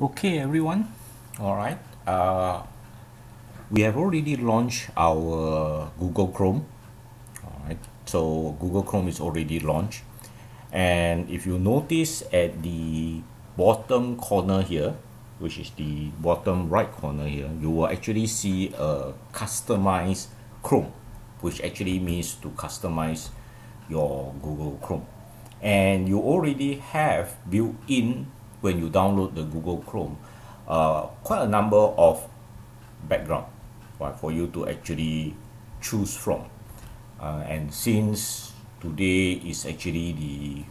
Okay, everyone. All right. Uh, we have already launched our Google Chrome. All right. So Google Chrome is already launched, and if you notice at the bottom corner here, which is the bottom right corner here, you will actually see a customized Chrome, which actually means to customize your Google Chrome. And you already have built in when you download the Google Chrome, uh, quite a number of background right, for you to actually choose from. Uh, and since today is actually the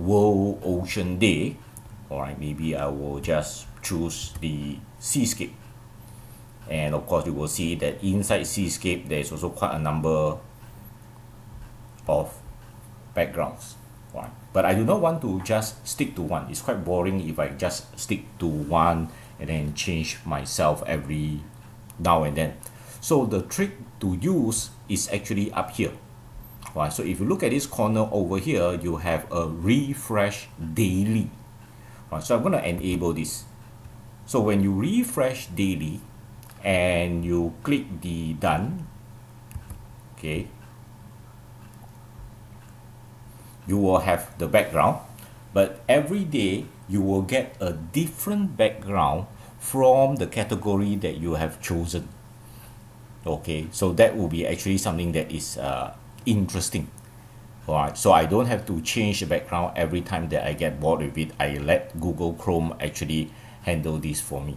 World Ocean Day, all right, maybe I will just choose the seascape. And of course, you will see that inside seascape, there is also quite a number of backgrounds. Right. But I do not want to just stick to one. It's quite boring if I just stick to one and then change myself every now and then. So the trick to use is actually up here. Right. So if you look at this corner over here, you have a refresh daily. Right. So I'm going to enable this. So when you refresh daily and you click the done, okay, you will have the background but every day you will get a different background from the category that you have chosen. Okay so that will be actually something that is uh, interesting. Alright so I don't have to change the background every time that I get bored with it. I let Google Chrome actually handle this for me